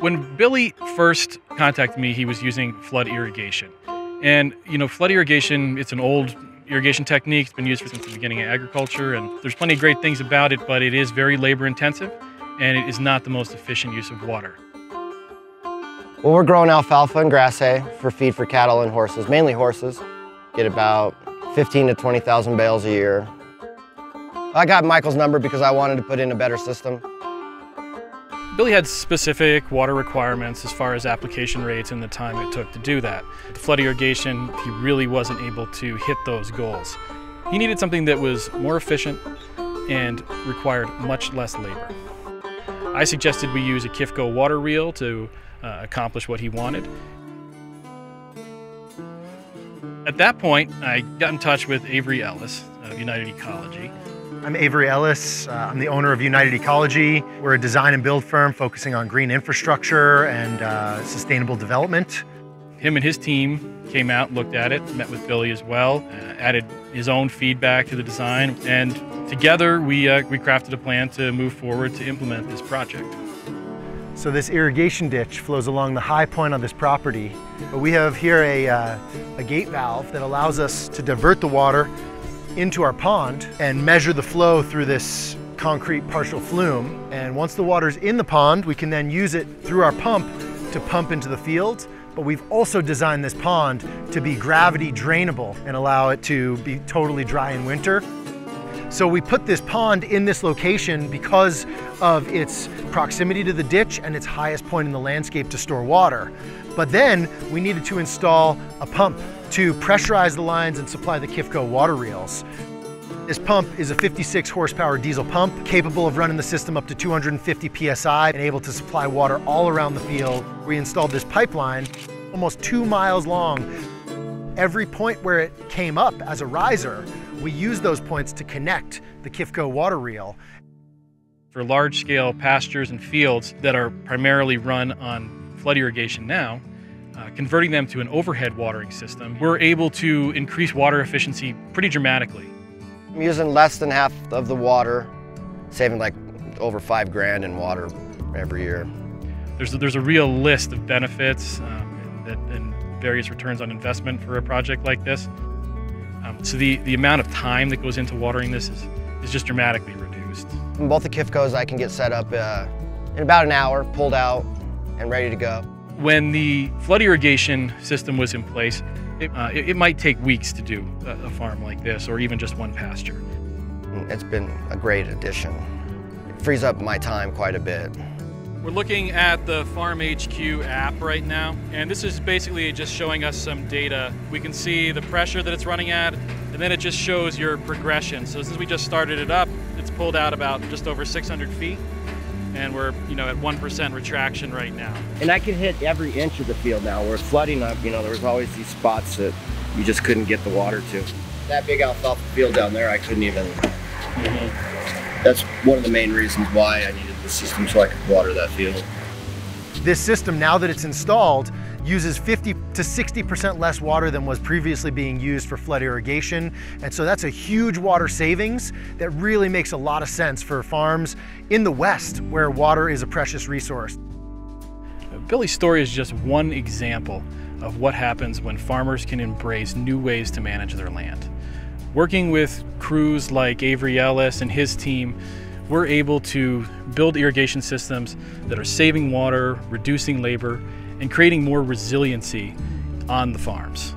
When Billy first contacted me, he was using flood irrigation. And, you know, flood irrigation, it's an old irrigation technique. It's been used since the beginning of agriculture, and there's plenty of great things about it, but it is very labor intensive, and it is not the most efficient use of water. Well, we're growing alfalfa and grass hay for feed for cattle and horses, mainly horses. Get about 15 to 20,000 bales a year. I got Michael's number because I wanted to put in a better system. Billy had specific water requirements as far as application rates and the time it took to do that. The flood irrigation, he really wasn't able to hit those goals. He needed something that was more efficient and required much less labor. I suggested we use a KIFCO water reel to uh, accomplish what he wanted. At that point, I got in touch with Avery Ellis of United Ecology. I'm Avery Ellis. Uh, I'm the owner of United Ecology. We're a design and build firm focusing on green infrastructure and uh, sustainable development. Him and his team came out, looked at it, met with Billy as well, uh, added his own feedback to the design, and together we, uh, we crafted a plan to move forward to implement this project. So this irrigation ditch flows along the high point on this property, but we have here a, uh, a gate valve that allows us to divert the water into our pond and measure the flow through this concrete Parshall flume. And once the water's in the pond, we can then use it through our pump to pump into the field. But we've also designed this pond to be gravity drainable and allow it to be totally dry in winter. So we put this pond in this location because of its proximity to the ditch and its highest point in the landscape to store water. But then we needed to install a pump to pressurize the lines and supply the KIFCO water reels. This pump is a 56 horsepower diesel pump capable of running the system up to 250 PSI and able to supply water all around the field. We installed this pipeline almost two miles long. Every point where it came up as a riser, we use those points to connect the KIFCO water reel. For large scale pastures and fields that are primarily run on flood irrigation now, uh, converting them to an overhead watering system, we're able to increase water efficiency pretty dramatically. I'm using less than half of the water, saving like over five grand in water every year. There's a, there's a real list of benefits um, and, and, various returns on investment for a project like this. Um, so the, the amount of time that goes into watering this is, is just dramatically reduced. In both the KIFCOs I can get set up uh, in about an hour, pulled out and ready to go. When the flood irrigation system was in place, it, uh, it, it might take weeks to do a, a farm like this or even just one pasture. It's been a great addition. It frees up my time quite a bit. We're looking at the Farm HQ app right now, and this is basically just showing us some data. We can see the pressure that it's running at, and then it just shows your progression. So since we just started it up, it's pulled out about just over 600 feet and we're you know at one percent retraction right now. And I can hit every inch of the field now. We're flooding up. You know, there was always these spots that you just couldn't get the water to. That big alfalfa field down there, I couldn't even. Mm -hmm. That's one of the main reasons why I needed the system so I could water that field. This system, now that it's installed, uses 50 to 60% less water than was previously being used for flood irrigation. And so that's a huge water savings that really makes a lot of sense for farms in the West where water is a precious resource. Billy's story is just one example of what happens when farmers can embrace new ways to manage their land. Working with crews like Avery Ellis and his team, we're able to build irrigation systems that are saving water, reducing labor, and creating more resiliency on the farms.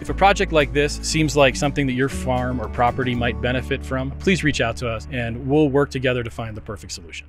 If a project like this seems like something that your farm or property might benefit from, please reach out to us and we'll work together to find the perfect solution.